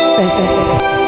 Best.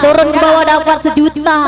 Turun ke bawah dapat sejuta